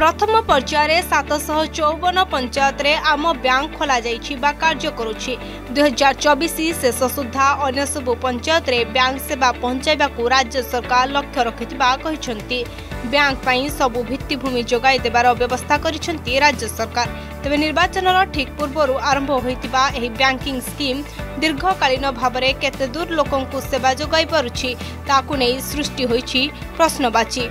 প্রথম পর্যায়ে সাতশহ চৌবন পঞ্চায়েতরে আম ব্যাঙ্ক খোলা যাই বা কার্য করুছি দুই হাজার চবিশ শেষ সুদ্ধা অন্য সবু পঞ্চায়েতরে ব্যাঙ্ক সেবা পঞ্চাইবা রাজ্য সরকার লক্ষ্য রক্ষিবা ব্যাঙ্ক পাই সবু ভিত্তিভূমি যোগাই দেবার ব্যবস্থা করেছেন রাজ্য সরকার তবে নির্বাচনের ঠিক পূর্বর আরম্ভ হয়েছিল এই ব্যাঙ্কিং স্কিম দীর্ঘকালীন ভাবে কেতেদূর লোক সেবা যোগাই পারুছি তাকে সৃষ্টি হয়েছে প্রশ্নবাচী